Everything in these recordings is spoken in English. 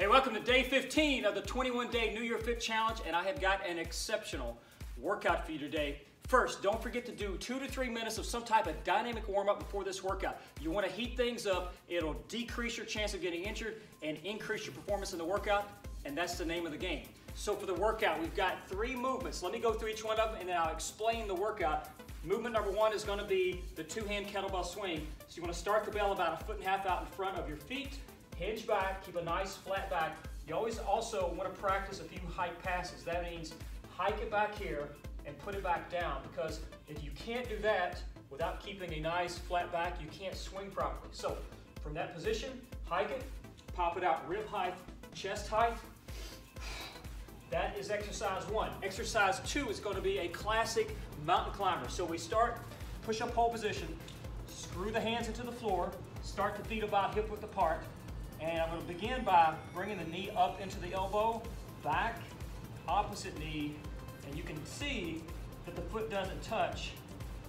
Hey, welcome to day 15 of the 21 day New Year Fit Challenge, and I have got an exceptional workout for you today. First, don't forget to do two to three minutes of some type of dynamic warm up before this workout. You want to heat things up, it'll decrease your chance of getting injured and increase your performance in the workout, and that's the name of the game. So, for the workout, we've got three movements. Let me go through each one of them and then I'll explain the workout. Movement number one is going to be the two hand kettlebell swing. So, you want to start the bell about a foot and a half out in front of your feet hinge back, keep a nice flat back. You always also want to practice a few hike passes. That means hike it back here and put it back down because if you can't do that without keeping a nice flat back, you can't swing properly. So from that position, hike it, pop it out rib height, chest height. That is exercise one. Exercise two is going to be a classic mountain climber. So we start push-up pole position, screw the hands into the floor, start the feet about hip width apart, and I'm to begin by bringing the knee up into the elbow, back, opposite knee, and you can see that the foot doesn't touch.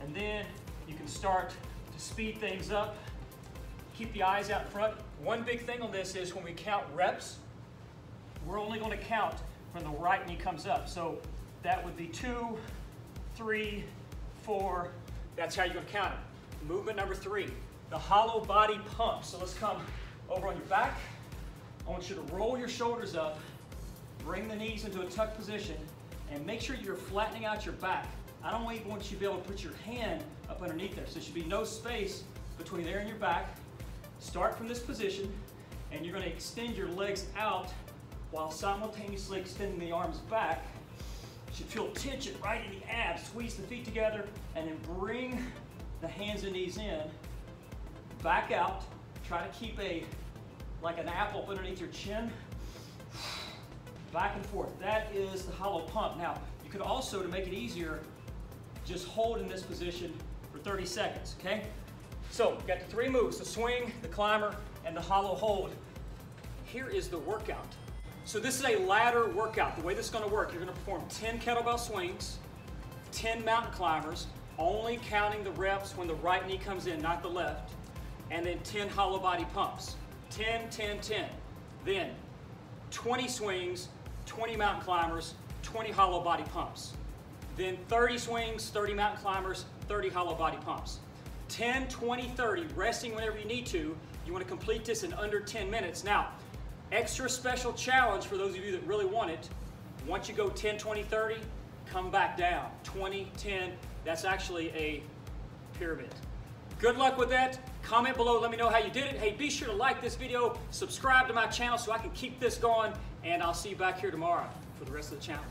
And then you can start to speed things up. Keep the eyes out front. One big thing on this is when we count reps, we're only going to count from the right knee comes up. So that would be two, three, four. That's how you're to count it. Movement number three, the hollow body pump. So let's come over on your back. I want you to roll your shoulders up, bring the knees into a tuck position, and make sure you're flattening out your back. I don't even want you to be able to put your hand up underneath there. So there should be no space between there and your back. Start from this position, and you're going to extend your legs out while simultaneously extending the arms back. You should feel tension right in the abs. Squeeze the feet together, and then bring the hands and knees in. Back out. Try to keep a like an apple underneath your chin. Back and forth. That is the hollow pump. Now, you could also, to make it easier, just hold in this position for 30 seconds, okay? So, we've got the three moves, the swing, the climber, and the hollow hold. Here is the workout. So this is a ladder workout. The way this is gonna work, you're gonna perform 10 kettlebell swings, 10 mountain climbers, only counting the reps when the right knee comes in, not the left, and then 10 hollow body pumps. 10, 10, 10. Then 20 swings, 20 mountain climbers, 20 hollow body pumps. Then 30 swings, 30 mountain climbers, 30 hollow body pumps. 10, 20, 30, resting whenever you need to. You want to complete this in under 10 minutes. Now, extra special challenge for those of you that really want it. Once you go 10, 20, 30, come back down. 20, 10, that's actually a pyramid. Good luck with that. Comment below, let me know how you did it. Hey, be sure to like this video, subscribe to my channel so I can keep this going, and I'll see you back here tomorrow for the rest of the challenge.